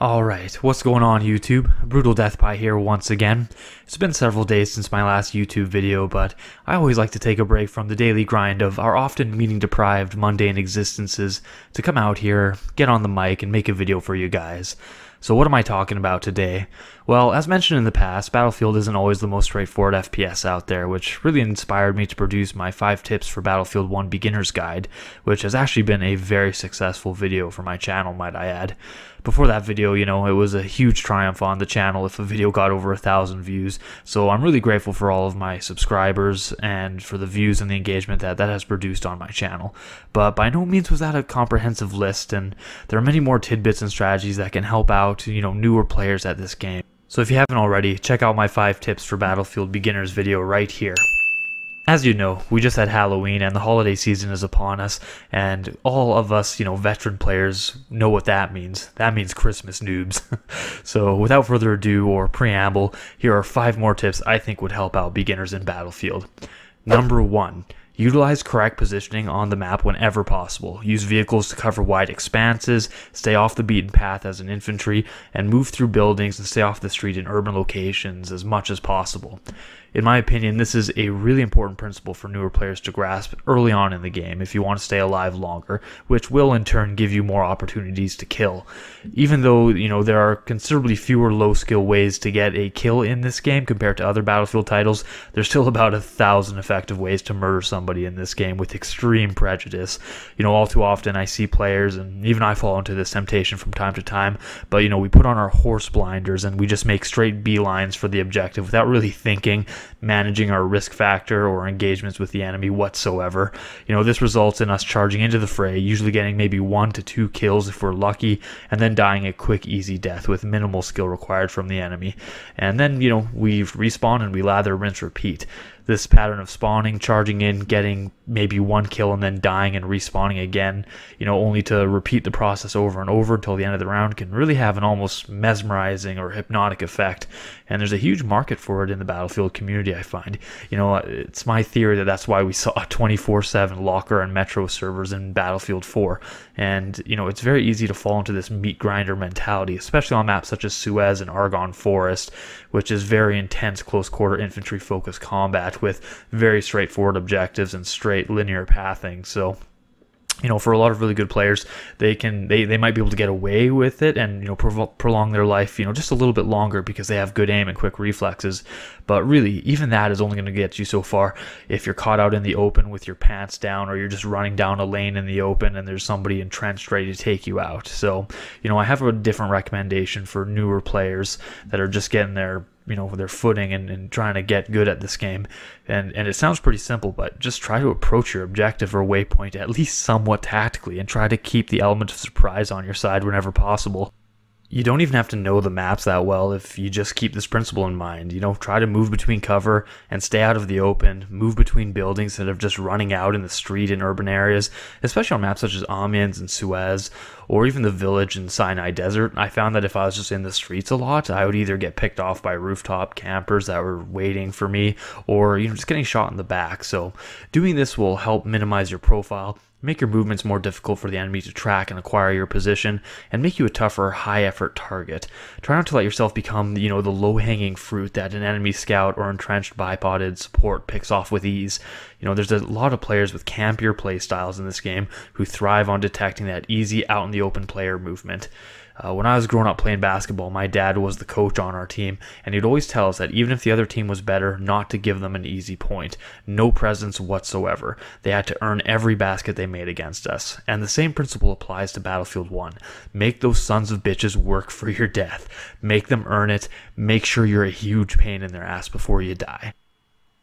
Alright, what's going on YouTube? Brutal Death Pie here once again. It's been several days since my last YouTube video, but I always like to take a break from the daily grind of our often meaning deprived mundane existences to come out here, get on the mic, and make a video for you guys. So what am I talking about today? Well, as mentioned in the past, Battlefield isn't always the most straightforward FPS out there, which really inspired me to produce my 5 tips for Battlefield 1 beginner's guide, which has actually been a very successful video for my channel, might I add. Before that video, you know, it was a huge triumph on the channel if a video got over a thousand views. So I'm really grateful for all of my subscribers and for the views and the engagement that that has produced on my channel. But by no means was that a comprehensive list, and there are many more tidbits and strategies that can help out, you know, newer players at this game. So if you haven't already, check out my 5 tips for Battlefield beginners video right here. As you know, we just had Halloween and the holiday season is upon us, and all of us, you know, veteran players know what that means. That means Christmas noobs. so, without further ado or preamble, here are five more tips I think would help out beginners in Battlefield. Number one, Utilize correct positioning on the map whenever possible. Use vehicles to cover wide expanses, stay off the beaten path as an infantry, and move through buildings and stay off the street in urban locations as much as possible. In my opinion, this is a really important principle for newer players to grasp early on in the game if you want to stay alive longer, which will in turn give you more opportunities to kill. Even though, you know, there are considerably fewer low skill ways to get a kill in this game compared to other Battlefield titles, there's still about a thousand effective ways to murder somebody in this game with extreme prejudice. You know, all too often I see players, and even I fall into this temptation from time to time, but, you know, we put on our horse blinders and we just make straight beelines for the objective without really thinking managing our risk factor or engagements with the enemy whatsoever. You know, this results in us charging into the fray, usually getting maybe one to two kills if we're lucky, and then dying a quick, easy death with minimal skill required from the enemy. And then, you know, we respawn and we lather, rinse, repeat this pattern of spawning, charging in, getting maybe one kill, and then dying and respawning again, you know, only to repeat the process over and over until the end of the round can really have an almost mesmerizing or hypnotic effect. And there's a huge market for it in the Battlefield community, I find. You know, it's my theory that that's why we saw 24 7 locker and metro servers in Battlefield 4. And, you know, it's very easy to fall into this meat grinder mentality, especially on maps such as Suez and Argonne Forest, which is very intense close quarter infantry focused combat with very straightforward objectives and straight linear pathing. So you know, for a lot of really good players, they can they, they might be able to get away with it and you know pro- prolong their life, you know, just a little bit longer because they have good aim and quick reflexes. But really, even that is only going to get you so far if you're caught out in the open with your pants down, or you're just running down a lane in the open and there's somebody entrenched ready to take you out. So, you know, I have a different recommendation for newer players that are just getting their you know their footing and, and trying to get good at this game. And and it sounds pretty simple but just try to approach your objective or waypoint at least somewhat tactically and try to keep the element of surprise on your side whenever possible you don't even have to know the maps that well if you just keep this principle in mind. You know, try to move between cover and stay out of the open, move between buildings instead of just running out in the street in urban areas, especially on maps such as Amiens and Suez, or even the village in Sinai Desert. I found that if I was just in the streets a lot, I would either get picked off by rooftop campers that were waiting for me, or, you know, just getting shot in the back. So doing this will help minimize your profile make your movements more difficult for the enemy to track and acquire your position, and make you a tougher, high effort target. Try not to let yourself become, you know, the low hanging fruit that an enemy scout or entrenched bipoded support picks off with ease. You know, there's a lot of players with campier playstyles in this game who thrive on detecting that easy out in the open player movement. Uh, when I was growing up playing basketball, my dad was the coach on our team, and he'd always tell us that even if the other team was better, not to give them an easy point. No presence whatsoever. They had to earn every basket they made against us. And the same principle applies to Battlefield 1. Make those sons of bitches work for your death. Make them earn it. Make sure you're a huge pain in their ass before you die.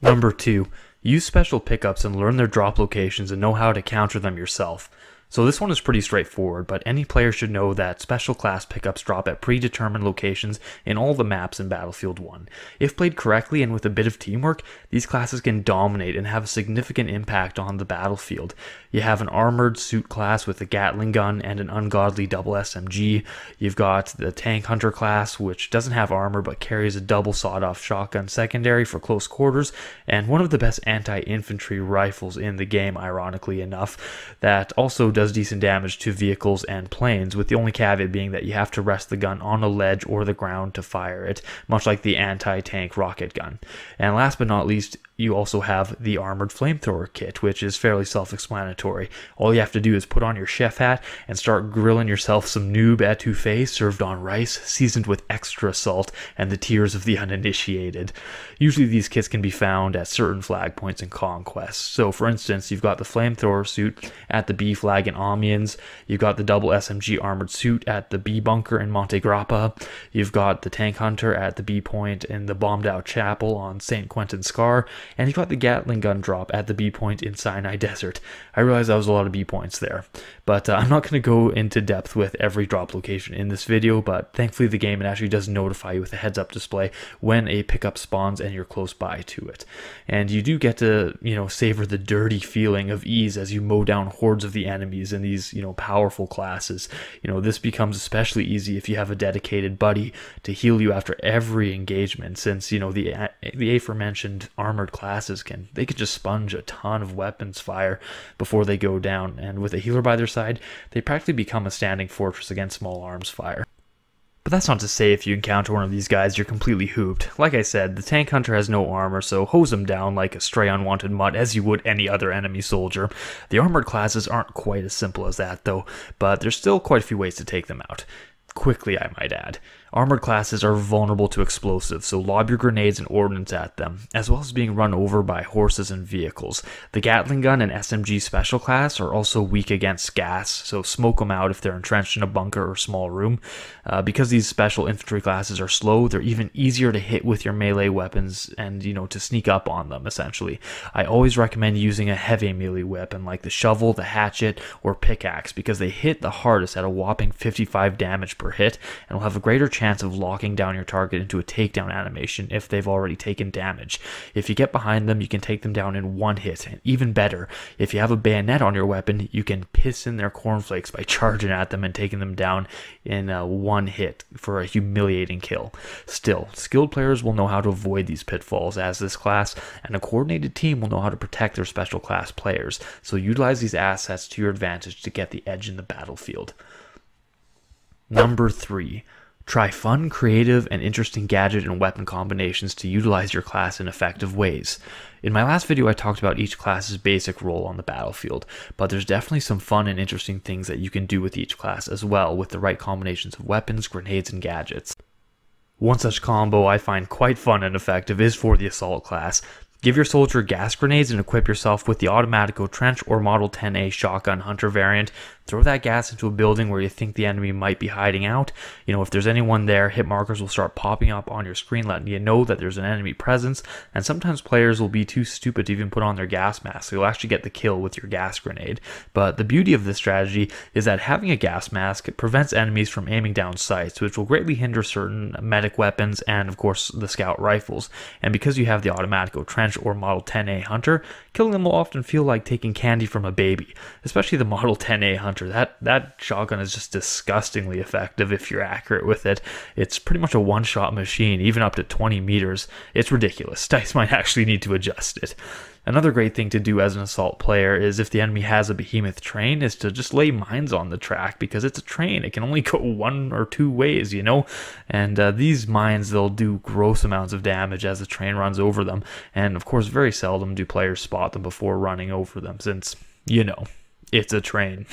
Number 2. Use special pickups and learn their drop locations and know how to counter them yourself. So this one is pretty straightforward, but any player should know that special class pickups drop at predetermined locations in all the maps in Battlefield 1. If played correctly and with a bit of teamwork, these classes can dominate and have a significant impact on the battlefield. You have an armored suit class with a Gatling gun and an ungodly double SMG. You've got the tank hunter class, which doesn't have armor but carries a double sawed-off shotgun secondary for close quarters, and one of the best anti-infantry rifles in the game, ironically enough, that also does decent damage to vehicles and planes, with the only caveat being that you have to rest the gun on a ledge or the ground to fire it, much like the anti tank rocket gun. And last but not least, you also have the armored flamethrower kit, which is fairly self explanatory. All you have to do is put on your chef hat and start grilling yourself some noob etouffee served on rice, seasoned with extra salt and the tears of the uninitiated. Usually, these kits can be found at certain flag points in Conquest. So, for instance, you've got the flamethrower suit at the B flag in Amiens, you've got the double SMG armored suit at the B bunker in Monte Grappa, you've got the tank hunter at the B point in the bombed out chapel on St. Quentin Scar and he got the Gatling gun drop at the B point in Sinai Desert. I realize that was a lot of B points there, but uh, I'm not going to go into depth with every drop location in this video, but thankfully the game it actually does notify you with a heads up display when a pickup spawns and you're close by to it. And you do get to, you know, savor the dirty feeling of ease as you mow down hordes of the enemies in these, you know, powerful classes. You know, this becomes especially easy if you have a dedicated buddy to heal you after every engagement since, you know, the the aforementioned armored classes can they can just sponge a ton of weapons fire before they go down, and with a healer by their side, they practically become a standing fortress against small arms fire. But that's not to say if you encounter one of these guys, you're completely hooped. Like I said, the tank hunter has no armor, so hose him down like a stray unwanted mutt as you would any other enemy soldier. The armored classes aren't quite as simple as that though, but there's still quite a few ways to take them out. Quickly, I might add. Armored classes are vulnerable to explosives, so lob your grenades and ordnance at them, as well as being run over by horses and vehicles. The Gatling gun and SMG special class are also weak against gas, so smoke them out if they're entrenched in a bunker or small room. Uh, because these special infantry classes are slow, they're even easier to hit with your melee weapons and, you know, to sneak up on them, essentially. I always recommend using a heavy melee weapon like the shovel, the hatchet, or pickaxe because they hit the hardest at a whopping 55 damage per hit and will have a greater chance chance of locking down your target into a takedown animation if they've already taken damage. If you get behind them, you can take them down in one hit. And even better, if you have a bayonet on your weapon, you can piss in their cornflakes by charging at them and taking them down in uh, one hit for a humiliating kill. Still, skilled players will know how to avoid these pitfalls as this class, and a coordinated team will know how to protect their special class players. So utilize these assets to your advantage to get the edge in the battlefield. Number 3. Try fun, creative, and interesting gadget and weapon combinations to utilize your class in effective ways. In my last video, I talked about each class's basic role on the battlefield, but there's definitely some fun and interesting things that you can do with each class as well with the right combinations of weapons, grenades, and gadgets. One such combo I find quite fun and effective is for the Assault class. Give your soldier gas grenades and equip yourself with the Automatico Trench or Model 10A Shotgun Hunter variant throw that gas into a building where you think the enemy might be hiding out. You know, if there's anyone there, hit markers will start popping up on your screen, letting you know that there's an enemy presence. And sometimes players will be too stupid to even put on their gas mask. So you'll actually get the kill with your gas grenade. But the beauty of this strategy is that having a gas mask prevents enemies from aiming down sights, which will greatly hinder certain medic weapons and, of course, the scout rifles. And because you have the Automatico Trench or Model 10A Hunter, killing them will often feel like taking candy from a baby, especially the Model 10A Hunter. That that shotgun is just disgustingly effective if you're accurate with it. It's pretty much a one-shot machine, even up to 20 meters. It's ridiculous. Dice might actually need to adjust it. Another great thing to do as an assault player is if the enemy has a behemoth train is to just lay mines on the track because it's a train. It can only go one or two ways, you know? And uh, these mines, they'll do gross amounts of damage as the train runs over them. And of course, very seldom do players spot them before running over them since, you know, it's a train.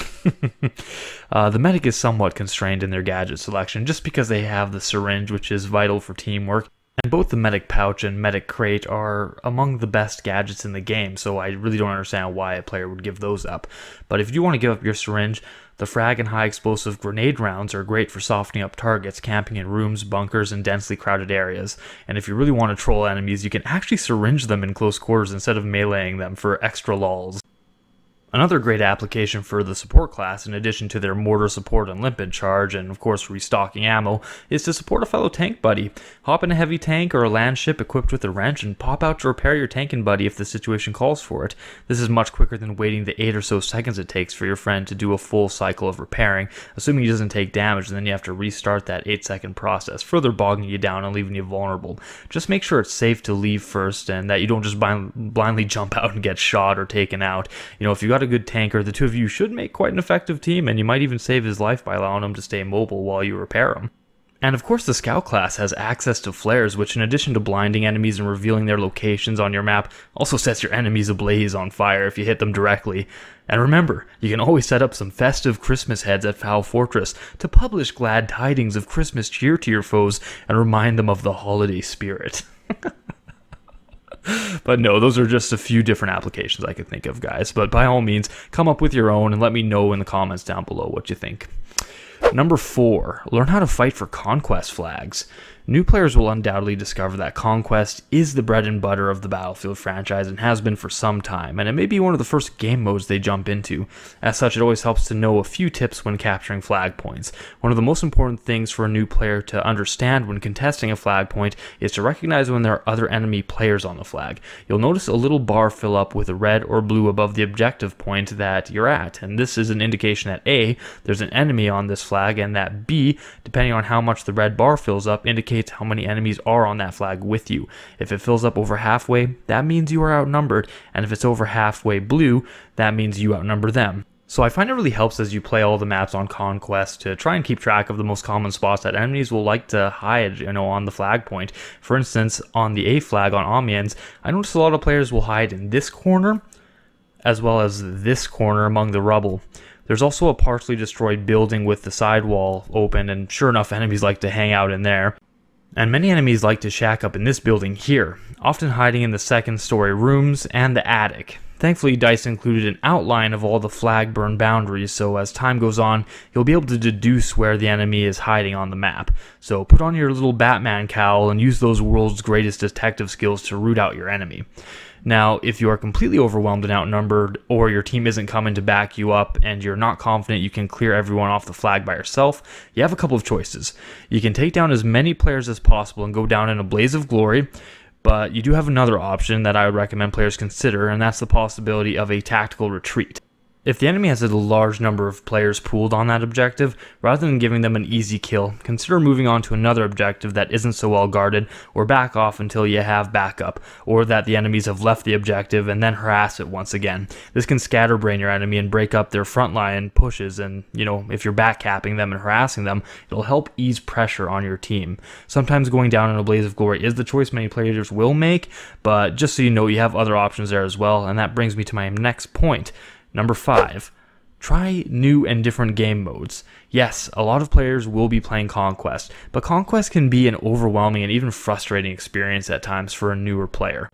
uh, the medic is somewhat constrained in their gadget selection just because they have the syringe, which is vital for teamwork. And both the medic pouch and medic crate are among the best gadgets in the game, so I really don't understand why a player would give those up. But if you want to give up your syringe, the frag and high explosive grenade rounds are great for softening up targets camping in rooms, bunkers, and densely crowded areas. And if you really want to troll enemies, you can actually syringe them in close quarters instead of meleeing them for extra lols. Another great application for the support class, in addition to their mortar support and limpet charge, and of course restocking ammo, is to support a fellow tank buddy. Hop in a heavy tank or a land ship equipped with a wrench and pop out to repair your tankin' buddy if the situation calls for it. This is much quicker than waiting the 8 or so seconds it takes for your friend to do a full cycle of repairing, assuming he doesn't take damage, and then you have to restart that 8 second process, further bogging you down and leaving you vulnerable. Just make sure it's safe to leave first and that you don't just blindly jump out and get shot or taken out. You know, if you got a good tanker, the two of you should make quite an effective team, and you might even save his life by allowing him to stay mobile while you repair him. And of course, the Scout class has access to flares, which, in addition to blinding enemies and revealing their locations on your map, also sets your enemies ablaze on fire if you hit them directly. And remember, you can always set up some festive Christmas heads at Fao Fortress to publish glad tidings of Christmas cheer to your foes and remind them of the holiday spirit. but no, those are just a few different applications I could think of, guys. But by all means, come up with your own and let me know in the comments down below what you think. Number four, learn how to fight for conquest flags. New players will undoubtedly discover that Conquest is the bread and butter of the Battlefield franchise and has been for some time, and it may be one of the first game modes they jump into. As such, it always helps to know a few tips when capturing flag points. One of the most important things for a new player to understand when contesting a flag point is to recognize when there are other enemy players on the flag. You'll notice a little bar fill up with a red or blue above the objective point that you're at, and this is an indication that A, there's an enemy on this flag, and that B, depending on how much the red bar fills up, indicates indicates how many enemies are on that flag with you. If it fills up over halfway, that means you are outnumbered, and if it's over halfway blue, that means you outnumber them. So I find it really helps as you play all the maps on Conquest to try and keep track of the most common spots that enemies will like to hide, you know, on the flag point. For instance, on the A flag on Amiens, I notice a lot of players will hide in this corner, as well as this corner among the rubble. There's also a partially destroyed building with the sidewall open, and sure enough, enemies like to hang out in there. And many enemies like to shack up in this building here, often hiding in the second story rooms and the attic. Thankfully, DICE included an outline of all the flag burn boundaries, so as time goes on, you'll be able to deduce where the enemy is hiding on the map. So put on your little Batman cowl and use those world's greatest detective skills to root out your enemy. Now, if you are completely overwhelmed and outnumbered, or your team isn't coming to back you up and you're not confident you can clear everyone off the flag by yourself, you have a couple of choices. You can take down as many players as possible and go down in a blaze of glory, but you do have another option that I would recommend players consider, and that's the possibility of a tactical retreat. If the enemy has a large number of players pooled on that objective, rather than giving them an easy kill, consider moving on to another objective that isn't so well guarded, or back off until you have backup, or that the enemies have left the objective and then harass it once again. This can scatterbrain your enemy and break up their front line pushes, and you know, if you're backcapping them and harassing them, it'll help ease pressure on your team. Sometimes going down in a blaze of glory is the choice many players will make, but just so you know, you have other options there as well, and that brings me to my next point. Number five, try new and different game modes. Yes, a lot of players will be playing Conquest, but Conquest can be an overwhelming and even frustrating experience at times for a newer player.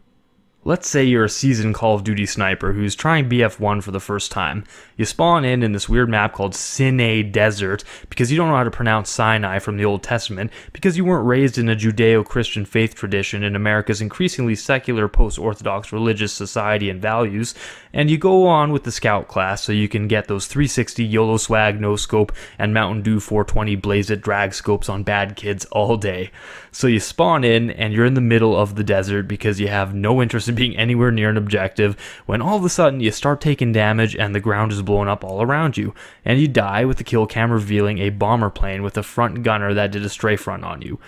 Let's say you're a seasoned Call of Duty sniper who's trying BF1 for the first time. You spawn in in this weird map called Sinai Desert because you don't know how to pronounce Sinai from the Old Testament because you weren't raised in a Judeo-Christian faith tradition in America's increasingly secular post-Orthodox religious society and values, and you go on with the Scout class so you can get those 360 YOLO swag no scope and Mountain Dew 420 Blaze It drag scopes on bad kids all day. So you spawn in and you're in the middle of the desert because you have no interest in being anywhere near an objective when all of a sudden you start taking damage and the ground is blowing up all around you. And you die with the kill cam revealing a bomber plane with a front gunner that did a strafe run on you.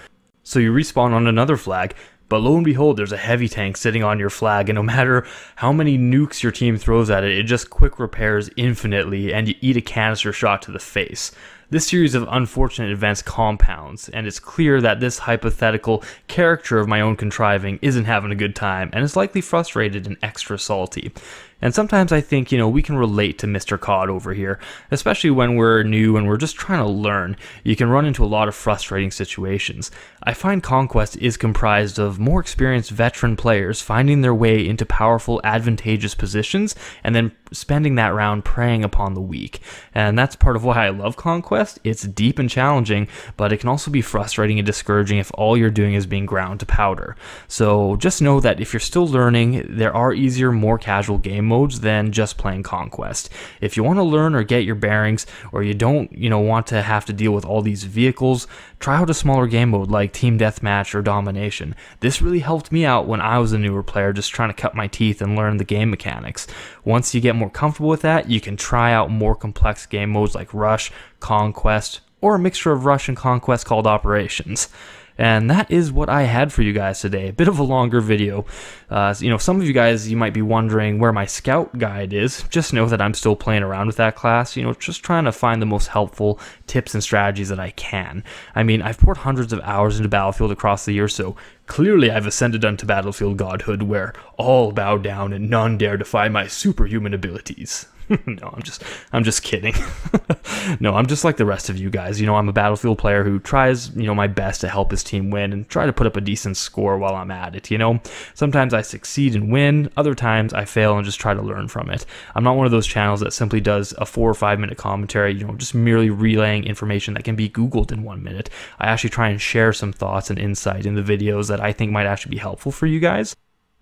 So you respawn on another flag, but lo and behold, there's a heavy tank sitting on your flag, and no matter how many nukes your team throws at it, it just quick repairs infinitely, and you eat a canister shot to the face. This series of unfortunate events compounds, and it's clear that this hypothetical character of my own contriving isn't having a good time and is likely frustrated and extra salty. And sometimes I think, you know, we can relate to Mr. COD over here, especially when we're new and we're just trying to learn. You can run into a lot of frustrating situations. I find Conquest is comprised of more experienced veteran players finding their way into powerful, advantageous positions and then spending that round preying upon the weak. And that's part of why I love Conquest. It's deep and challenging, but it can also be frustrating and discouraging if all you're doing is being ground to powder. So just know that if you're still learning, there are easier, more casual game modes than just playing Conquest. If you want to learn or get your bearings, or you don't, you know, want to have to deal with all these vehicles, try out a smaller game mode like Team Deathmatch or Domination. This really helped me out when I was a newer player just trying to cut my teeth and learn the game mechanics. Once you get more comfortable with that, you can try out more complex game modes like Rush, Conquest, or a mixture of Rush and Conquest called Operations. And that is what I had for you guys today. A bit of a longer video. Uh, you know, some of you guys, you might be wondering where my scout guide is. Just know that I'm still playing around with that class, you know, just trying to find the most helpful tips and strategies that I can. I mean, I've poured hundreds of hours into Battlefield across the year, so clearly I've ascended unto Battlefield godhood where all bow down and none dare defy my superhuman abilities. no, I'm just I'm just kidding. no, I'm just like the rest of you guys. You know, I'm a Battlefield player who tries, you know, my best to help his team win and try to put up a decent score while I'm at it, you know? Sometimes I succeed and win, other times I fail and just try to learn from it. I'm not one of those channels that simply does a 4 or 5 minute commentary, you know, just merely relaying information that can be googled in 1 minute. I actually try and share some thoughts and insight in the videos that I think might actually be helpful for you guys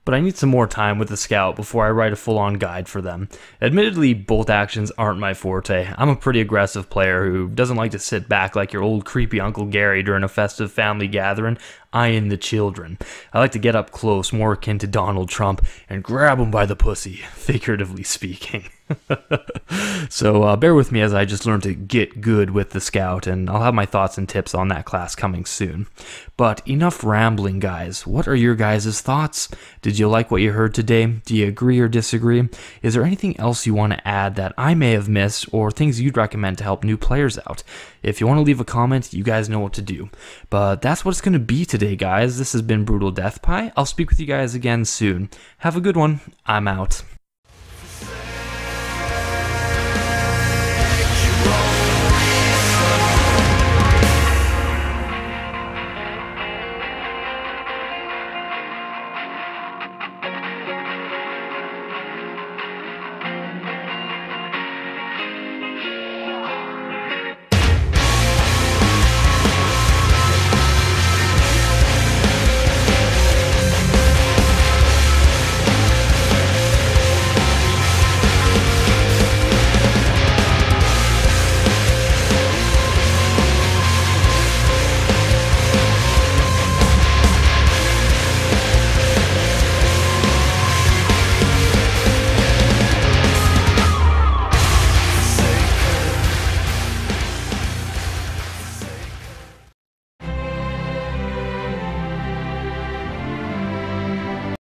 but I need some more time with the scout before I write a full on guide for them. Admittedly, bolt actions aren't my forte. I'm a pretty aggressive player who doesn't like to sit back like your old creepy Uncle Gary during a festive family gathering, eyeing the children. I like to get up close, more akin to Donald Trump, and grab them by the pussy, figuratively speaking. so uh, bear with me as I just learn to get good with the Scout, and I'll have my thoughts and tips on that class coming soon. But enough rambling, guys. What are your guys' thoughts? Did you like what you heard today? Do you agree or disagree? Is there anything else you want to add that I may have missed, or things you'd recommend to help new players out? If you want to leave a comment, you guys know what to do. But that's what it's going to be today, guys. This has been Brutal Death Pie. I'll speak with you guys again soon. Have a good one. I'm out.